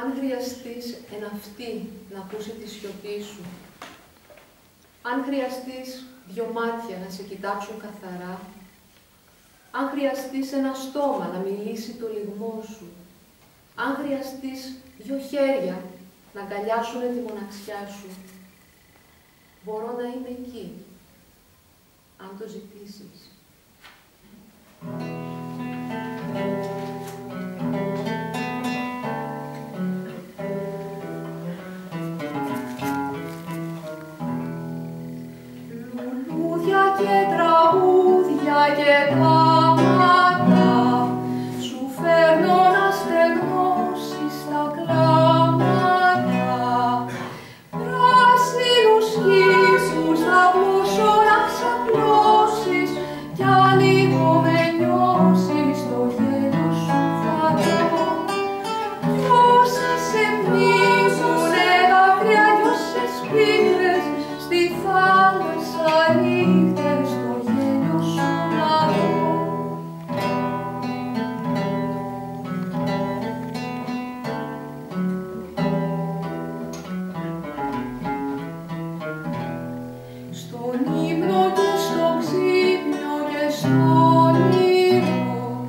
αν χρειαστείς εν αυτή να ακούσει τη σιωπή σου, αν χρειαστείς δυο μάτια να σε κοιτάξουν καθαρά, αν χρειαστείς ένα στόμα να μιλήσει το λιγμό σου, αν χρειαστείς δυο χέρια να αγκαλιάσουν τη μοναξιά σου, μπορώ να είμαι εκεί, αν το ζητήσεις. Και σου Στον ύπνο τους, στο ξύπνο και στον ύπνο.